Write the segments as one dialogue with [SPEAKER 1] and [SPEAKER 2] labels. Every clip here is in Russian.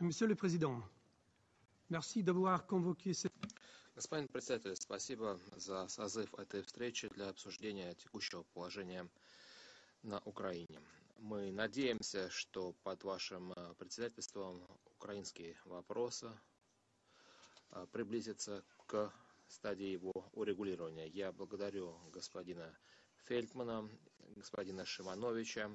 [SPEAKER 1] Monsieur le Président, merci d'avoir convoqué cette...
[SPEAKER 2] Господин председатель, спасибо за созыв этой встречи для обсуждения текущего положения на Украине. Мы надеемся, что под вашим э, председательством украинские вопросы э, приблизятся к стадии его урегулирования. Я благодарю господина Фельдмана, господина Шимановича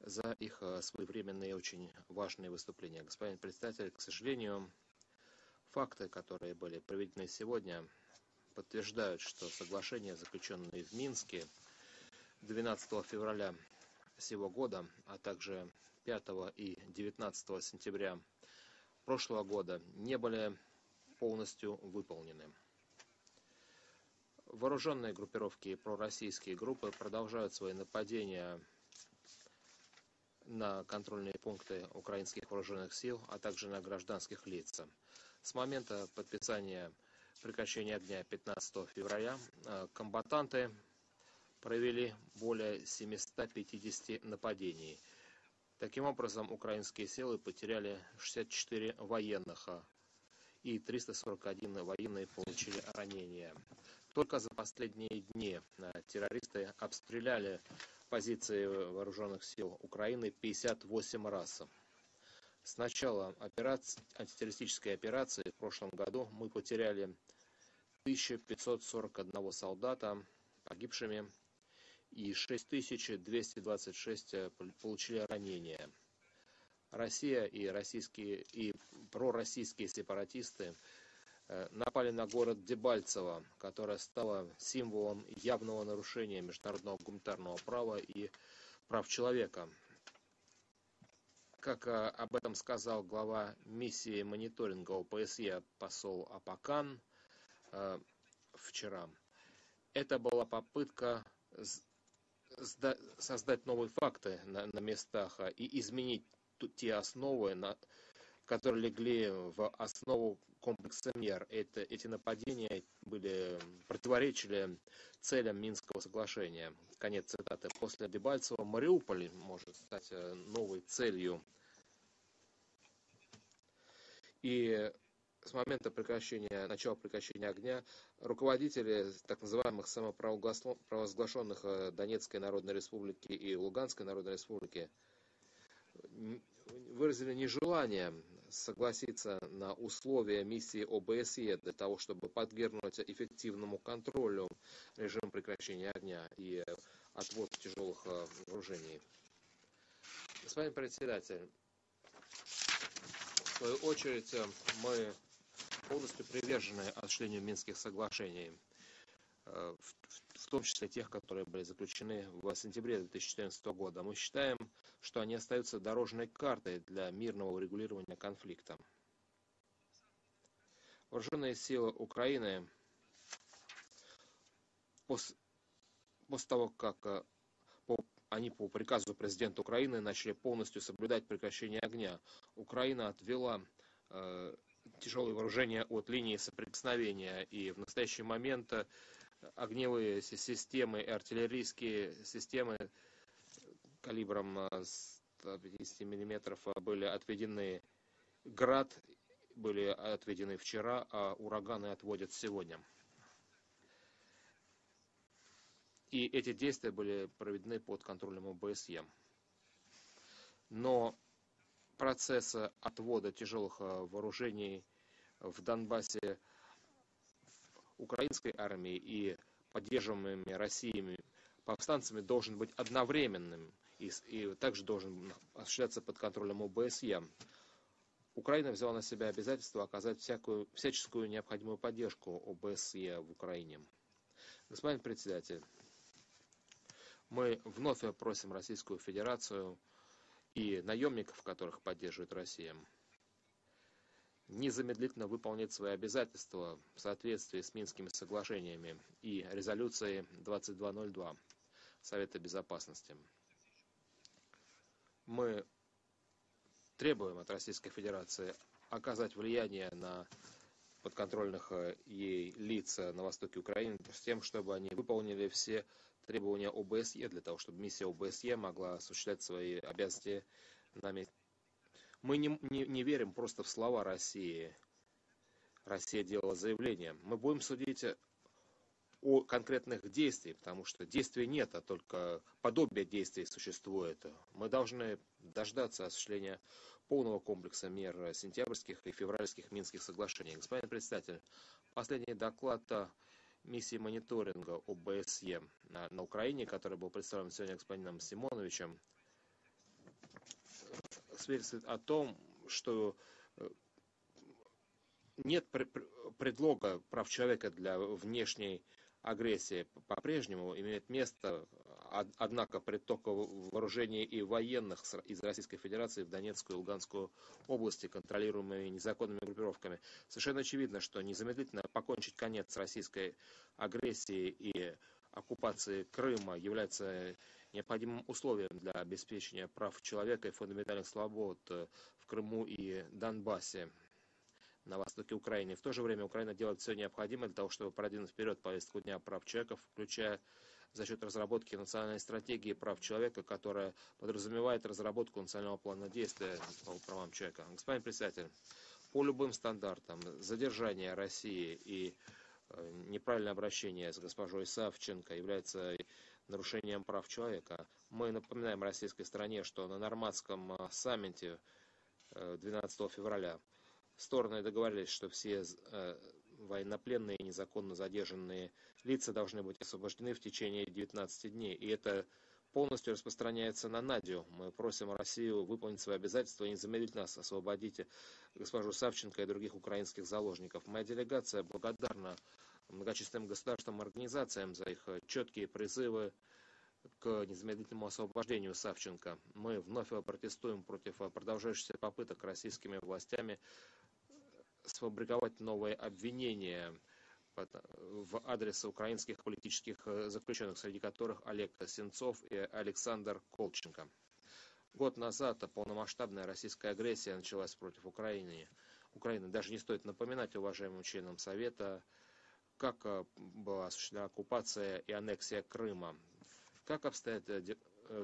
[SPEAKER 2] за их э, своевременные и очень важные выступления. Господин председатель, к сожалению, факты, которые были проведены сегодня, подтверждают, что соглашения, заключенные в Минске 12 февраля сего года, а также 5 и 19 сентября прошлого года, не были полностью выполнены. Вооруженные группировки и пророссийские группы продолжают свои нападения на контрольные пункты украинских вооруженных сил, а также на гражданских лиц. С момента подписания прекращения огня 15 февраля э, комбатанты провели более 750 нападений. Таким образом, украинские силы потеряли 64 военных, и 341 военные получили ранения. Только за последние дни э, террористы обстреляли позиции вооруженных сил Украины 58 раз. С начала операции, антитеррористической операции в прошлом году мы потеряли 1541 солдата погибшими и 6226 получили ранения. Россия и российские и пророссийские сепаратисты э, напали на город Дебальцево, которое стало символом явного нарушения международного гуманитарного права и прав человека. Как э, об этом сказал глава миссии мониторинга ОПСЕ посол Апакан э, вчера, это была попытка создать новые факты на, на местах и изменить те основы, на, которые легли в основу комплекса мер. Это, эти нападения были, противоречили целям Минского соглашения. Конец цитаты. После Дебальцева Мариуполь может стать э, новой целью. И с момента прекращения, начала прекращения огня руководители так называемых самопровозглашенных э, Донецкой Народной Республики и Луганской Народной Республики выразили нежелание согласиться на условия миссии ОБСЕ для того, чтобы подвергнуть эффективному контролю режим прекращения огня и отвод тяжелых э, вооружений. Господин председатель, в свою очередь мы полностью привержены осуществлению Минских соглашений, э, в том числе тех, которые были заключены в сентябре 2014 года. Мы считаем, что они остаются дорожной картой для мирного урегулирования конфликта. Вооруженные силы Украины после, после того, как э, по, они по приказу президента Украины начали полностью соблюдать прекращение огня, Украина отвела э, тяжелые вооружения от линии соприкосновения. И в настоящий момент э, огневые системы и артиллерийские системы калибром 150 э, миллиметров э, были отведены. Град были отведены вчера, а ураганы отводят сегодня. И эти действия были проведены под контролем ОБСЕ. Но процесса отвода тяжелых э, вооружений в Донбассе украинской армии и поддерживаемыми Россией повстанцами должен быть одновременным и, и также должен осуществляться под контролем ОБСЕ. Украина взяла на себя обязательство оказать всякую, всяческую необходимую поддержку ОБСЕ в Украине. Господин председатель, мы вновь просим Российскую Федерацию и наемников, которых поддерживает Россия, незамедлительно выполнить свои обязательства в соответствии с Минскими соглашениями и резолюцией 2202 Совета Безопасности. Мы требуем от Российской Федерации оказать влияние на подконтрольных э, ей лиц на востоке Украины с тем, чтобы они выполнили все требования ОБСЕ для того, чтобы миссия ОБСЕ могла осуществлять свои обязанности на месте. Мы не, не, не верим просто в слова России. Россия делала заявление. Мы будем судить о конкретных действиях, потому что действий нет, а только подобие действий существует. Мы должны дождаться осуществления полного комплекса мер сентябрьских и февральских Минских соглашений. Господин председатель, последний доклад миссии мониторинга ОБСЕ на, на Украине, который был представлен сегодня господином Симоновичем, свидетельствует о том, что э, нет предлога прав человека для внешней агрессии по-прежнему имеет место, однако приток вооружений и военных из Российской Федерации в Донецкую и Луганскую области, контролируемые незаконными группировками. Совершенно очевидно, что незамедлительно покончить конец российской агрессии и оккупации Крыма является необходимым условием для обеспечения прав человека и фундаментальных свобод в Крыму и Донбассе на востоке Украины. В то же время Украина делает все необходимое для того, чтобы продвинуть вперед повестку дня прав человека, включая за счет разработки национальной стратегии прав человека, которая подразумевает разработку национального плана действия по правам человека. Господин председатель, по любым стандартам задержание России и э, неправильное обращение с госпожой Савченко является нарушением прав человека. Мы напоминаем российской стране, что на нормандском э, саммите 12 э, февраля Стороны договорились, что все э, военнопленные и незаконно задержанные лица должны быть освобождены в течение 19 дней. И это полностью распространяется на Надю. Мы просим Россию выполнить свои обязательства и незамедлительно освободить госпожу Савченко и других украинских заложников. Моя делегация благодарна многочисленным государственным организациям за их четкие призывы к незамедлительному освобождению Савченко. Мы вновь протестуем против продолжающихся попыток российскими властями сфабриковать новые обвинения в адрес украинских политических э, заключенных, среди которых Олег Сенцов и Александр Колченко. Год назад полномасштабная российская агрессия началась против Украины. Украины даже не стоит напоминать уважаемым членам Совета, как э, была осуществлена оккупация и аннексия Крыма, как обстоят э,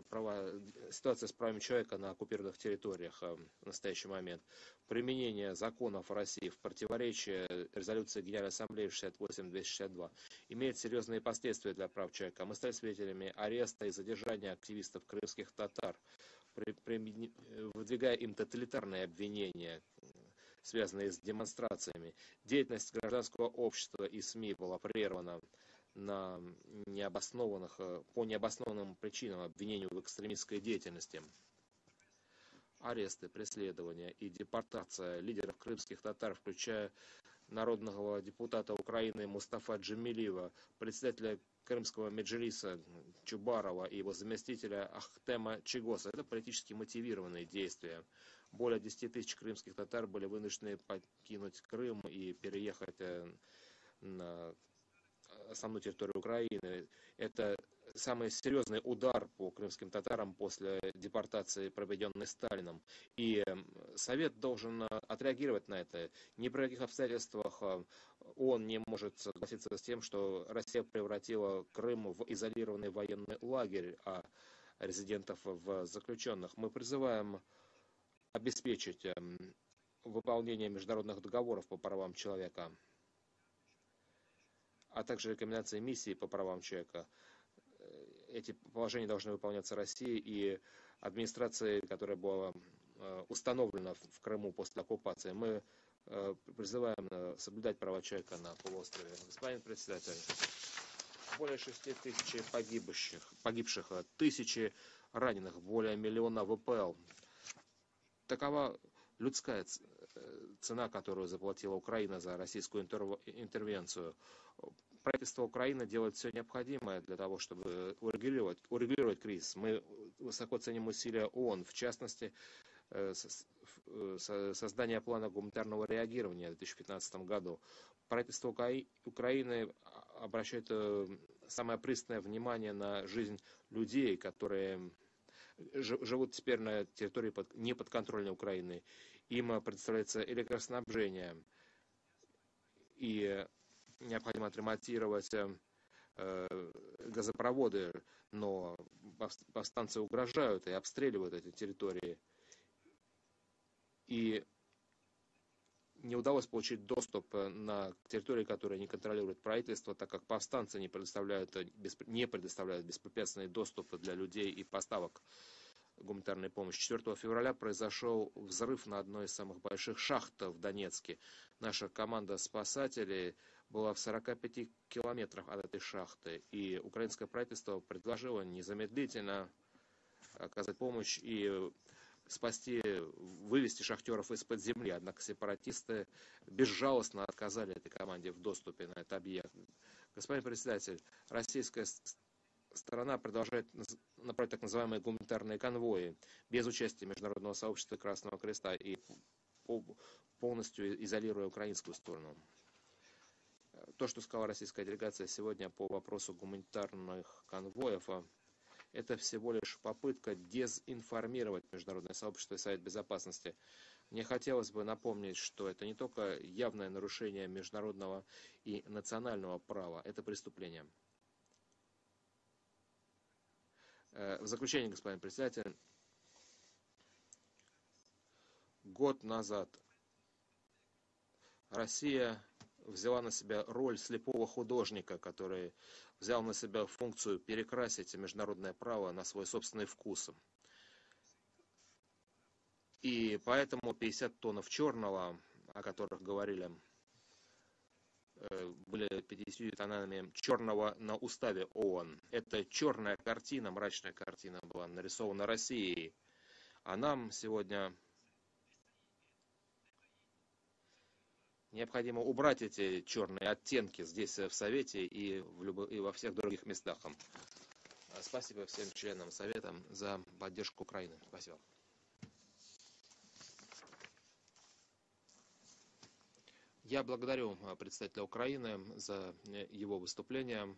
[SPEAKER 2] права, ситуация с правами человека на оккупированных территориях э, в настоящий момент. Применение законов России в противоречие резолюции Генеральной Ассамблеи 68-262 имеет серьезные последствия для прав человека. Мы стали свидетелями ареста и задержания активистов крымских татар, при, при, выдвигая им тоталитарные обвинения, связанные с демонстрациями. Деятельность гражданского общества и СМИ была прервана на необоснованных, э, по необоснованным причинам обвинению в экстремистской деятельности. Аресты, преследования и депортация лидеров крымских татар, включая народного депутата Украины Мустафа Джамилиева, председателя крымского меджлиса Чубарова и его заместителя Ахтема Чегоса. Это политически мотивированные действия. Более 10 тысяч крымских татар были вынуждены покинуть Крым и переехать э, на основную территорию Украины. Это самый серьезный удар по крымским татарам после депортации, проведенной Сталином. И Совет должен отреагировать на это. Ни при каких обстоятельствах э, он не может согласиться с тем, что Россия превратила Крым в изолированный военный лагерь, а резидентов в заключенных. Мы призываем обеспечить выполнение международных договоров по правам человека а также рекомендации миссии по правам человека. Э, эти положения должны выполняться Россией и администрацией, которая была э, установлена в Крыму после оккупации. Мы э, призываем соблюдать права человека на полуострове. Господин председатель, более 6 тысяч погибших, погибших, тысячи раненых, более миллиона ВПЛ. Такова людская цена, которую заплатила Украина за российскую интервенцию правительство Украины делает все необходимое для того, чтобы урегулировать, урегулировать кризис. Мы высоко ценим усилия ООН, в частности, э, э, создание плана гуманитарного реагирования в 2015 году. Правительство Украины обращает э, самое пристальное внимание на жизнь людей, которые живут теперь на территории под, неподконтрольной Украины. Им предоставляется электроснабжение. И необходимо отремонтировать э, газопроводы, но повстанцы угрожают и обстреливают эти территории. И не удалось получить доступ на территории, которые не контролирует правительство, так как повстанцы не предоставляют, не предоставляют беспрепятственный доступ для людей и поставок гуманитарной помощи. 4 февраля произошел взрыв на одной из самых больших шахт в Донецке. Наша команда спасателей была в 45 километрах от этой шахты, и украинское правительство предложило незамедлительно оказать помощь и спасти, вывести шахтеров из-под земли. Однако сепаратисты безжалостно отказали этой команде в доступе на этот объект. Господин председатель, российская сторона продолжает направить так называемые гуманитарные конвои без участия международного сообщества Красного Креста и полностью изолируя украинскую сторону. То, что сказала российская делегация сегодня по вопросу гуманитарных конвоев, это всего лишь попытка дезинформировать международное сообщество и Совет Безопасности. Мне хотелось бы напомнить, что это не только явное нарушение международного и национального права, это преступление. Э, в заключение, господин председатель, год назад Россия взяла на себя роль слепого художника, который взял на себя функцию перекрасить международное право на свой собственный вкус. И поэтому 50 тоннов черного, о которых говорили, э, были 50 тоннами черного на уставе ООН. Это черная картина, мрачная картина была нарисована Россией. А нам сегодня Необходимо убрать эти черные оттенки здесь э, в Совете и, в любо... и во всех других местах. Спасибо всем членам Совета за поддержку Украины. Спасибо. Я благодарю э, представителя Украины за э, его выступление.